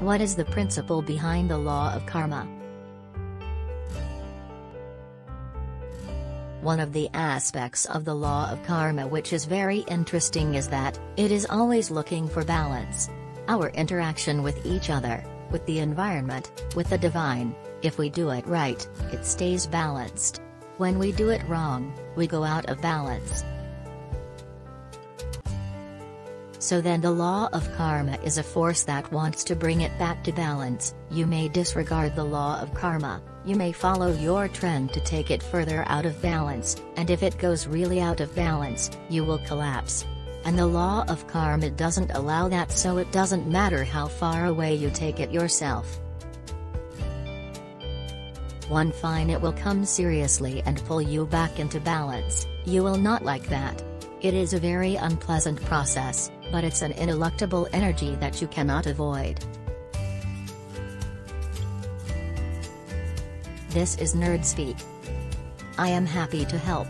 What is the principle behind the law of karma? One of the aspects of the law of karma which is very interesting is that, it is always looking for balance. Our interaction with each other, with the environment, with the divine, if we do it right, it stays balanced. When we do it wrong, we go out of balance. So then the law of karma is a force that wants to bring it back to balance, you may disregard the law of karma, you may follow your trend to take it further out of balance, and if it goes really out of balance, you will collapse. And the law of karma doesn't allow that so it doesn't matter how far away you take it yourself. One fine it will come seriously and pull you back into balance, you will not like that. It is a very unpleasant process, but it's an ineluctable energy that you cannot avoid. This is NerdSpeak. I am happy to help.